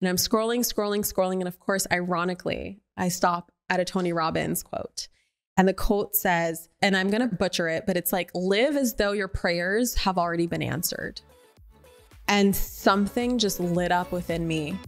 And I'm scrolling, scrolling, scrolling. And of course, ironically, I stop at a Tony Robbins quote. And the quote says, and I'm going to butcher it, but it's like, live as though your prayers have already been answered. And something just lit up within me.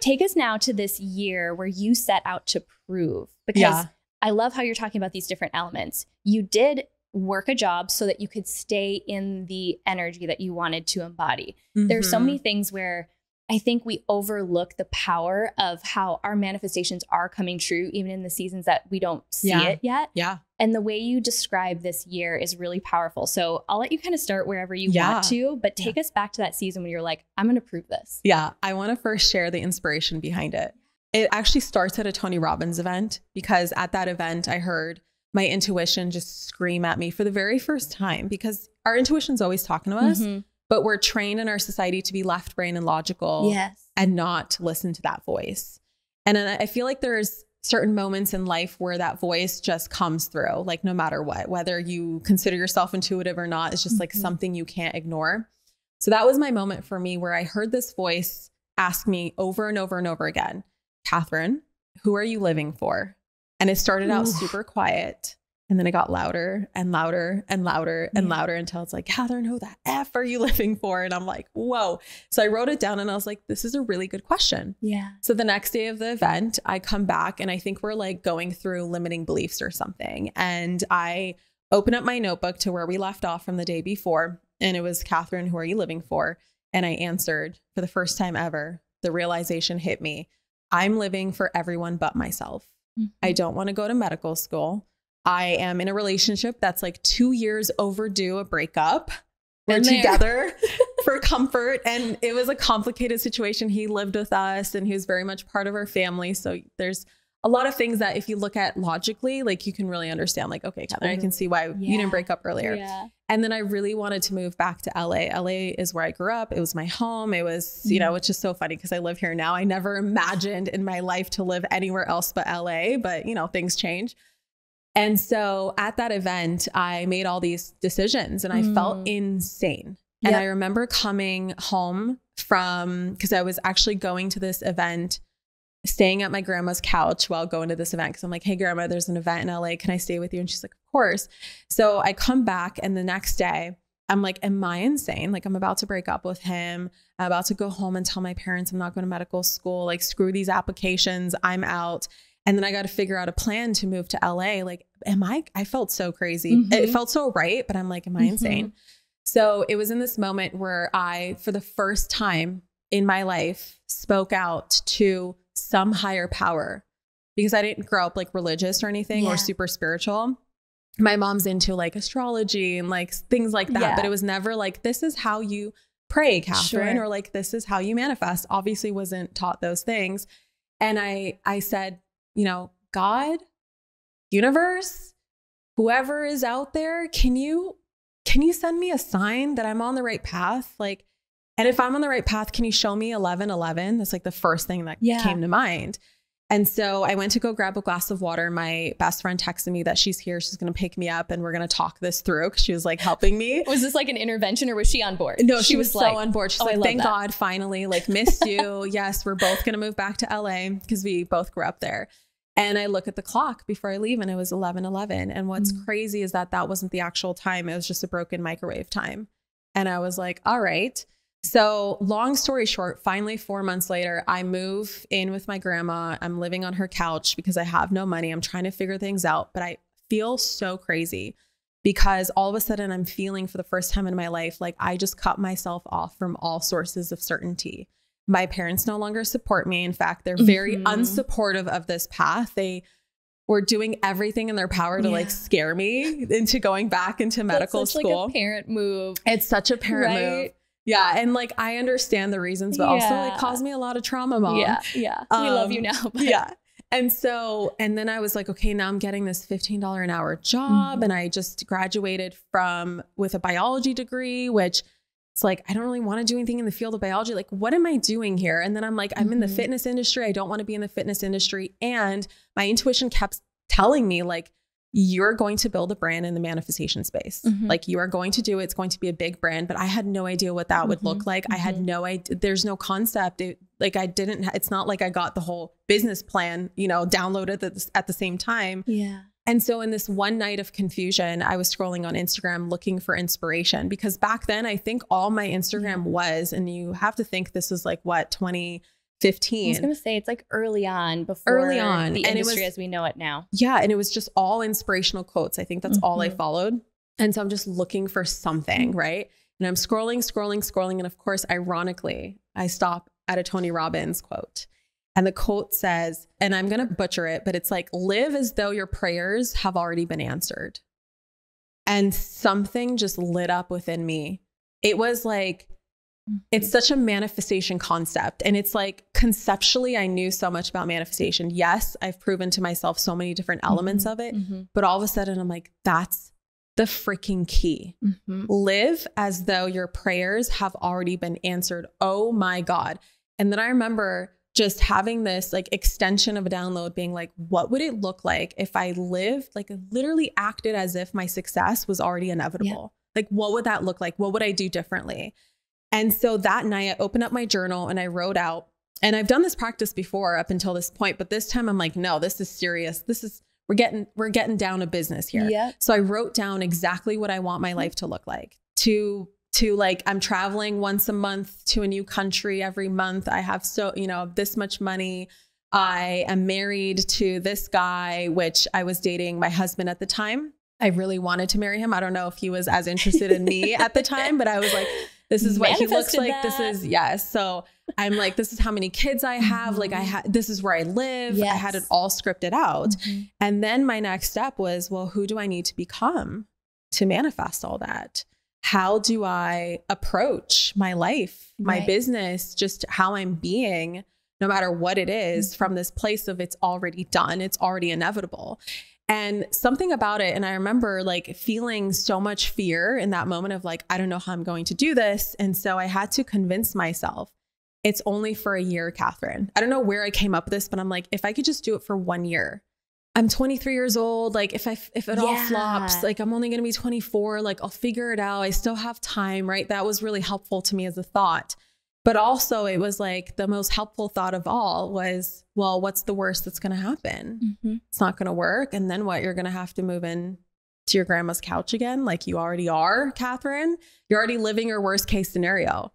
Take us now to this year where you set out to prove, because Yeah. I love how you're talking about these different elements. You did work a job so that you could stay in the energy that you wanted to embody. There's so Mhm. many things where I think we overlook the power of how our manifestations are coming true, even in the seasons that we don't see Yeah. it yet. Yeah. And the way you describe this year is really powerful. So I'll let you kind of start wherever you Yeah. want to, but take us back to that season when you're like, I'm going to prove this. Yeah, I want to first share the inspiration behind it. It actually starts at a Tony Robbins event because at that event, I heard my intuition just scream at me for the very first time because our intuition's always talking to us, Mhm. but we're trained in our society to be left brain and logical Yes. and not to listen to that voice. And I feel like there's certain moments in life where that voice just comes through, like no matter what, whether you consider yourself intuitive or not, it's just like Mhm. something you can't ignore. So that was my moment for me where I heard this voice ask me over and over and over again, Kathrin, who are you living for? And it started out super quiet. And then it got louder and louder and louder and Yeah. louder until it's like, Kathrin, who the F are you living for? And I'm like, whoa. So I wrote it down and I was like, this is a really good question. Yeah. So the next day of the event, I come back and I think we're like going through limiting beliefs or something. And I open up my notebook to where we left off from the day before. And it was, Kathrin, who are you living for? And I answered for the first time ever. The realization hit me I'm living for everyone but myself. I mm-hmm. don't want to go to medical school. I am in a relationship that's like two years overdue a breakup. We're together for comfort. And it was a complicated situation. He lived with us and he was very much part of our family. So there's a lot of things that if you look at logically, like you can really understand, like, okay, Kathrin, I can see why you didn't break up earlier. Yeah. And then I really wanted to move back to LA. LA is where I grew up. It was my home. It was, you know, it's just so funny because I live here now. I never imagined in my life to live anywhere else but LA, but you know, things change. And so at that event, I made all these decisions and I felt Mm. insane. And Yep. I remember coming home from because I was actually going to this event, staying at my grandma's couch while going to this event. Cause I'm like, hey, grandma, there's an event in LA. Can I stay with you? And she's like, of course. So I come back and the next day, I'm like, am I insane? Like, I'm about to break up with him. I'm about to go home and tell my parents I'm not going to medical school. Like, screw these applications. I'm out. And then I got to figure out a plan to move to LA. Like, am I? I felt so crazy. It Mhm. felt so right, but I'm like, am I Mhm. insane? So it was in this moment where I, for the first time in my life, spoke out to some higher power because I didn't grow up like religious or anything Yeah. or super spiritual. My mom's into like astrology and like things like that, Yeah. but it was never like, this is how you pray, Kathrin, Sure. or like, this is how you manifest. Obviously, wasn't taught those things. And I, I said, you know, God, universe, whoever is out there, can you can you send me a sign that I'm on the right path? Like, and if I'm on the right path, can you show me 11 11? That's like the first thing that Yeah. came to mind. And so I went to go grab a glass of water. My best friend texted me that she's here. She's going to pick me up and we're going to talk this through because she was like helping me. Was this like an intervention or was she on board? No, she, was, so like, on board. She's "Oh, like, thank that." God, finally, like, missed you. yes, we're both going to move back to LA because we both grew up there. And I look at the clock before I leave and it was 11 11. And what's Mm. crazy is that that wasn't the actual time, it was just a broken microwave time. And I was like, all right. So, long story short, finally, four months later, I move in with my grandma. I'm living on her couch because I have no money. I'm trying to figure things out, but I feel so crazy because all of a sudden I'm feeling for the first time in my life like I just cut myself off from all sources of certainty. My parents no longer support me. In fact, they're very Mhm. unsupportive of this path. They were doing everything in their power to like scare me into going back into medical That's such school. like a parent move. it's such a parent move. Yeah. And like I understand the reasons, but also it caused me a lot of trauma, mom. Yeah, yeah. we love Um, you now. But yeah. And so, and then I was like, okay, now I'm getting this $15 an hour job. Mhm. And I just graduated from with a biology degree, which it's like, I don't really want to do anything in the field of biology. Like, what am I doing here? And then I'm like, I'm in the Mhm. fitness industry. I don't want to be in the fitness industry. And my intuition kept telling me, like, you're going to build a brand in the manifestation space. Mhm. Like you are going to do it. It's going to be a big brand, but I had no idea what that would Mhm. look like. I had Mhm. no idea. There's no concept. It, like I didn't, it's not like I got the whole business plan, you know, downloaded at the, at the same time. Yeah. And so in this one night of confusion, I was scrolling on Instagram looking for inspiration because back then I think all my Instagram was, and you have to think this was like what, 2015? I was gonna say it's like early on before Early on, the and industry was- as we know it now. Yeah. And it was just all inspirational quotes. I think that's all I Mhm. followed. And so I'm just looking for something, right? And I'm scrolling, scrolling, scrolling. And of course, ironically, I stop at a Tony Robbins quote. And the quote says, and I'm going to butcher it, but it's like, live as though your prayers have already been answered. And something just lit up within me. It was like, it's such a manifestation concept. And it's like conceptually, I knew so much about manifestation. Yes, I've proven to myself so many different elements Mhm. of it. Mhm. But all of a sudden, I'm like, that's the freaking key. Mhm. Live as though your prayers have already been answered. Oh my God. And then I remember just having this like extension of a download being like, what would it look like if I lived, like literally acted as if my success was already inevitable? Like, what would that look like? What would I do differently? And so that night, I opened up my journal and I wrote out, and I've done this practice before up until this point, but this time I'm like, no, this is serious. This is, we're getting, we're getting down to business here. Yeah. So I wrote down exactly what I want my mm-hmm. life to look like. To to like I'm traveling once a month to a new country every month. I have so, you know, this much money. I am married to this guy, which I was dating my husband at the time. I really wanted to marry him. I don't know if he was as interested in me at the time, but I was like, this is what he looks like. This is, yes. So I'm like, this is how many kids I have. Like I Mhm. had this is where I live. I had it all scripted out. Mhm. And then my next step was, well, who do I need to become to manifest all that? How do I approach my life, my Right. business, just how I'm being, no matter what it is, Mhm. from this place of it's already done, it's already inevitable. And something about it, and I remember like feeling so much fear in that moment of like, I don't know how I'm going to do this. And so I had to convince myself it's only for a year, Kathrin. I don't know where I came up with this, but I'm like, if I could just do it for one year, I'm 23 years old. Like if I if it all flops, like I'm only going to be 24. Like I'll figure it out. I still have time, right? That was really helpful to me as a thought. But also, it was like the most helpful thought of all was, well, what's the worst that's going to happen? Mhm. It's not going to work, and then what? You're going to have to move in to your grandma's couch again, like you already are, Kathrin. You're already living your worst case scenario.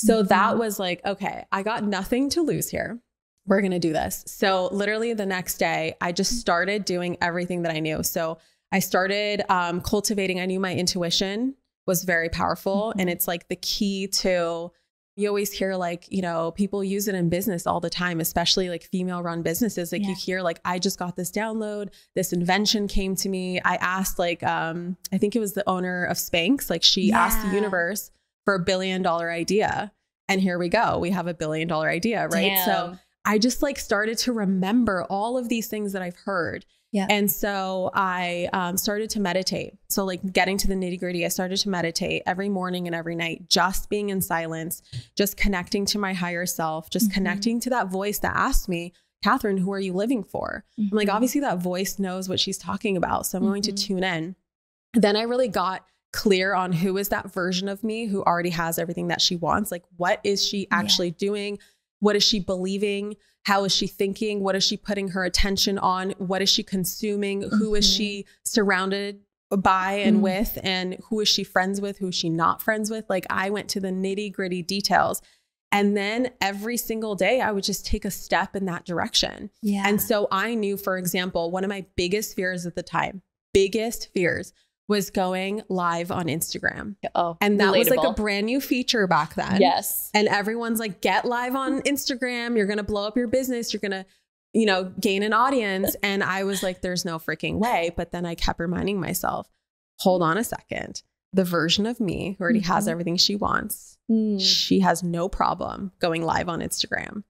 So that Mhm. was like, okay, I got nothing to lose here. We're going to do this. So, literally, the next day, I just started doing everything that I knew. So, I started um, cultivating, I knew my intuition was very powerful. And Mhm. it's like the key to, you always hear like, you know, people use it in business all the time, especially like female run businesses. Like Yeah. you hear, like, I just got this download, this invention came to me. I asked, like, um, I think it was the owner of Spanx, like, she asked the universe for a billion dollar idea. And here we go. We have a billion dollar idea, right? So I just like started to remember all of these things that I've heard. Yeah. And so I um, started to meditate. So, like getting to the nitty gritty, I started to meditate every morning and every night, just being in silence, just connecting to my higher self, just Mhm. connecting to that voice that asked me, Kathrin, who are you living for? I'm like, obviously, that voice knows what she's talking about. So I'm going to Mhm. tune in. Then I really got clear on who is that version of me who already has everything that she wants. Like, what is she Yeah. actually doing? What is she believing? How is she thinking? What is she putting her attention on? What is she consuming? Who is she surrounded by and Mm. with? And who is she friends with? Who is she not friends with? Like, I went to the nitty gritty details. And then every single day, I would just take a step in that direction. yeah. And so I knew, for example, one of my biggest fears at the time, biggest fears was going live on Instagram. oh, And that was like a brand new feature back then. yes. And everyone's like, get live on Instagram. You're going to blow up your business. You're going to, you know, gain an audience. And I was like, there's no freaking way. But then I kept reminding myself, hold on a second. The version of me who already has Mhm. everything she wants Mm. she has no problem going live on Instagram.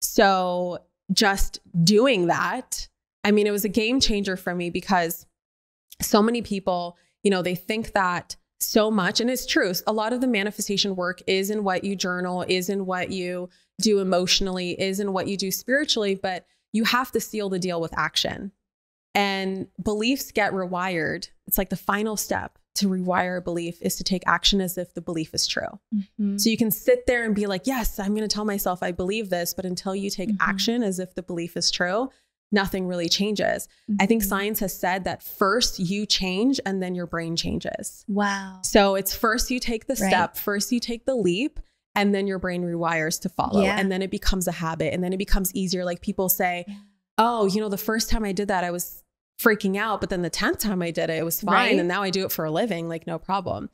So just doing that, I mean, it was a game changer for me because so many people, you know, they think that so much, and it's true. A lot of the manifestation work is in what you journal, is in what you do emotionally, is in what you do spiritually, but you have to seal the deal with action. And beliefs get rewired. It's like the final step to rewire a belief is to take action as if the belief is true. Mhm. So you can sit there and be like, yes, I'm going to tell myself I believe this. But until you take Mhm. action as if the belief is true, nothing really changes. I think Mhm. science has said that first you change and then your brain changes. Wow. So it's first you take the Right. step, first you take the leap, and then your brain rewires to follow. Yeah. And then it becomes a habit and then it becomes easier. Like people say, Yeah. oh, you know, the first time I did that, I was freaking out. But then the 10th time I did it, it was fine. Right. And now I do it for a living, like no problem.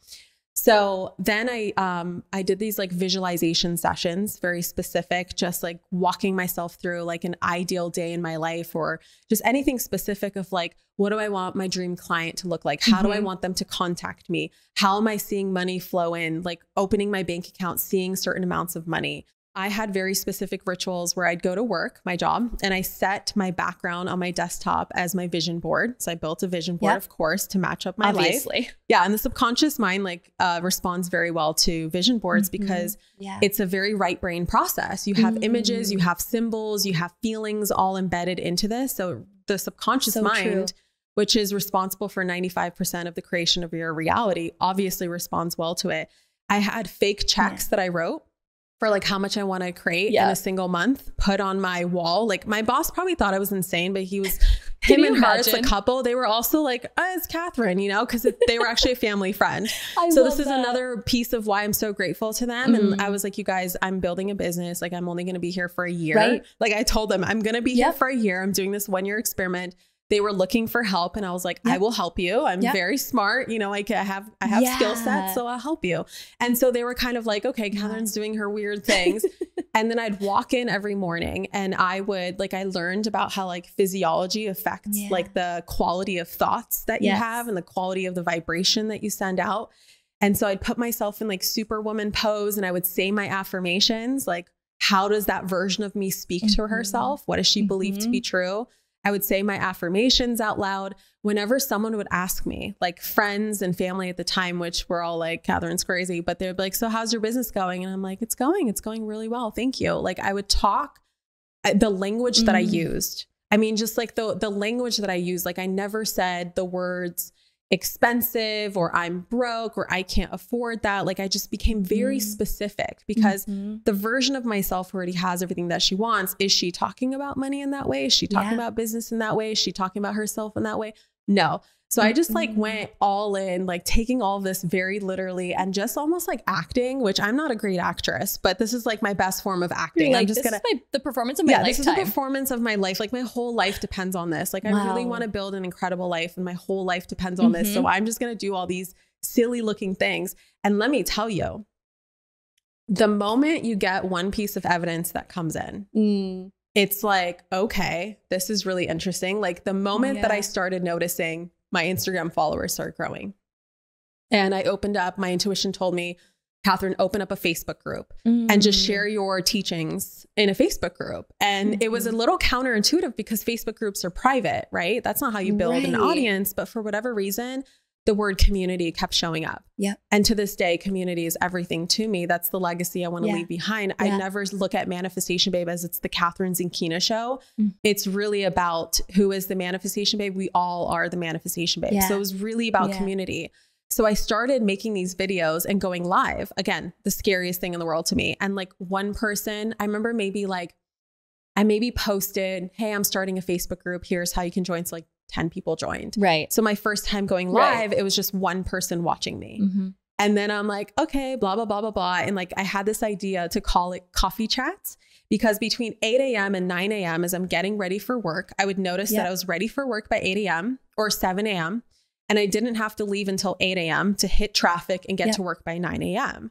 So then I um I did these like visualization sessions, very specific, just like walking myself through like an ideal day in my life or just anything specific of like what do I want my dream client to look like? How do I Mhm. want them to contact me? How am I seeing money flow in? Like opening my bank account, seeing certain amounts of money. I had very specific rituals where I'd go to work, my job, and I set my background on my desktop as my vision board. So I built a vision board, Yep. of course, to match up my life. Yeah, and the subconscious mind like uh, responds very well to vision boards Mhm. because Yeah. it's a very right brain process. You have images, you Mm. have symbols, you have feelings all embedded into this. So the subconscious So mind, true. which is responsible for 95% of the creation of your reality, obviously responds well to it. I had fake checks that I wrote for like how much I want to create in a single month, put on my wall. Like my boss probably thought I was insane, but he was him and her, it's a couple. They were also like, oh, it's Kathrin, you know, because they were actually a family friend so this is another piece of why I'm so grateful to them. And Mhm. I was like, you guys, I'm building a business. Like I'm only going to be here for a year. Right. Like I told them I'm going to be here for a year. I'm doing this one year experiment. They were looking for help and I was like, I will help you. I'm Yep. very smart. You know, I have, I have skill sets, so I'll help you. And so they were kind of like, okay, Yeah. Kathrin's doing her weird things. and then I'd walk in every morning and I would like I learned about how like physiology affects Yeah. like the quality of thoughts that you Yes. have and the quality of the vibration that you send out. And so I'd put myself in like superwoman pose and I would say my affirmations like how does that version of me speak to Mhm. herself? What does she believe to be true? I would say my affirmations out loud whenever someone would ask me, like friends and family at the time, which were all like, Kathrin's crazy, but they'd be like, So, how's your business going? And I'm like, It's going, it's going really well. Thank you. Like, I would talk uh, the language that I Mm. used. I mean, just like the, the language that I used, like, I never said the words expensive or I'm broke or I can't afford that. Like, I just became very Mm. specific because Mhm. the version of myself who already has everything that she wants is she talking about money in that way is she talking Yeah. about business in that way is she talking about herself in that way no so i just like Mhm. went all in like taking all this very literally and just almost like acting which i'm not a great actress but this is like my best form of acting like, i'm just this gonna is my, the performance of my yeah, this is the performance of my life. Like my whole life depends on this. Like I really want to build an incredible life, and my whole life depends on this. So I'm just gonna do all these silly looking things. And let me tell you, the moment you get one piece of evidence that comes in, Mm. It's like, okay, this is really interesting. Like the moment that I started noticing my Instagram followers start growing, and I opened up, my intuition told me, Kathrin, open up a Facebook group and just Mm. share your teachings in a Facebook group. And it was a Mhm. little counterintuitive because Facebook groups are private, right? That's not how you build an audience. But for whatever reason, the word community kept showing up. Yeah. And to this day, community is everything to me. That's the legacy I want to Yeah. leave behind. I never look at Manifestation Babe as it's the Kathrin Zenkina show. Mm. It's really about who is the Manifestation Babe. We all are the Manifestation Babe. Yeah. So it was really about Yeah. community. So I started making these videos and going live. Again, the scariest thing in the world to me. And like one person, I remember maybe like, I maybe posted, Hey, I'm starting a Facebook group. Here's how you can join. So like 10 people joined. Right. So my first time going Right. live, it was just one person watching me. Mhm. And then I'm like, okay, blah, blah, blah, blah, blah. And like, I had this idea to call it coffee chats because between 8 a.m. and 9 a.m., as I'm getting ready for work, I would notice that I was ready for work by 8 a.m. or 7 a.m. And I didn't have to leave until 8 a.m. to hit traffic and get to work by 9 a.m.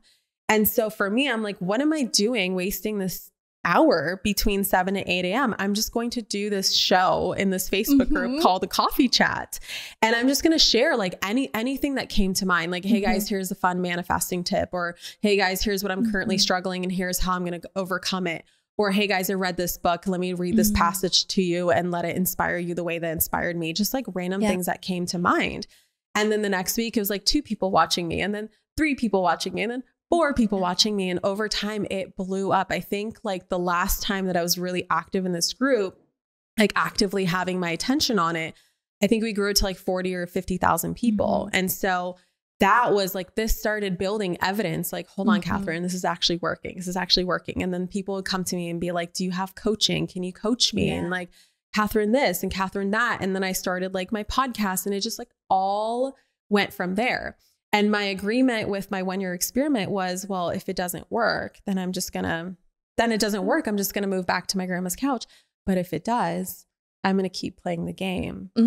And so for me, I'm like, what am I doing wasting this hour between 7 and 8 a.m.? I'm just going to do this show in this Facebook group Mhm. called the Coffee Chat. And I'm just going to share like any anything that came to mind. Like, hey Mhm. guys, here's a fun manifesting tip. Or hey guys, here's what I'm currently Mhm. struggling and here's how I'm going to overcome it. Or hey guys, I read this book. Let me read this Mhm. passage to you and let it inspire you the way that inspired me. Just like random Yeah. things that came to mind. And then the next week it was like two people watching me and then three people watching me and then four people watching me. And over time it blew up. I think like the last time that I was really active in this group, like actively having my attention on it, I think we grew to like 40 or 50,000 people. Mm-hmm. And so that was like, this started building evidence like, hold on, Mhm. Kathrin, this is actually working. This is actually working. And then people would come to me and be like, do you have coaching? Can you coach me? Yeah. And like, Kathrin this and Kathrin that. And then I started like my podcast and it just like all went from there. And my agreement with my one year experiment was, well, if it doesn't work, then I'm just gonna, then it doesn't work. I'm just gonna move back to my grandma's couch. But if it does, I'm gonna keep playing the game for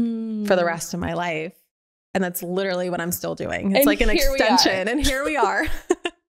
the Mm. rest of my life. And that's literally what I'm still doing. It's And like an here we are. extension. And here we are.